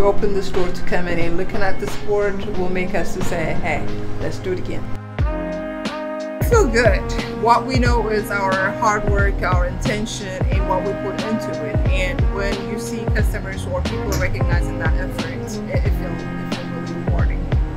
we opened the store to come in and looking at the sport will make us to say, hey, let's do it again. I feel good. What we know is our hard work, our intention, and what we put into it. And when you see customers or people recognizing that effort, it, it feels.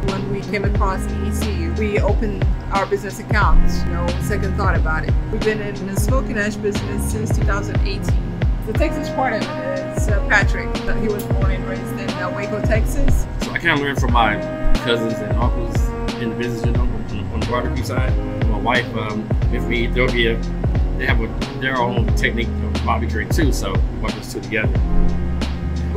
When we came across EECU, we opened our business account. No second thought about it. We've been in the Smoke'N Ash business since 2018. The Texas part of it is uh, Patrick. He was born and raised in uh, Waco, Texas. So I kind of learned from my cousins and uncles in the business, you know, on, the barbecue side. My wife, um, with me, there'll be a, they have a, their own technique of barbecuing too, so we those two together.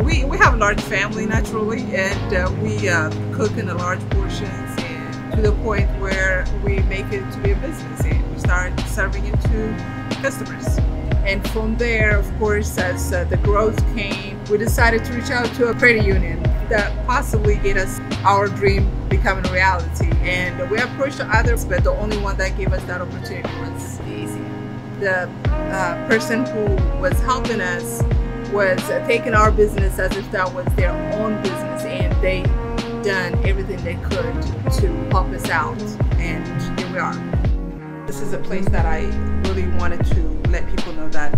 We, we have a large family naturally, and uh, we uh, cook in the large portions and to the point where we make it to be a business and we start serving it to customers. And from there, of course, as uh, the growth came, we decided to reach out to a credit union that possibly get us our dream becoming a reality. And we approached others, but the only one that gave us that opportunity was Easy. The uh, person who was helping us was uh, taking our business as if that was their own business, and they done everything they could to help us out. And here we are. This is a place that I really wanted to let people know that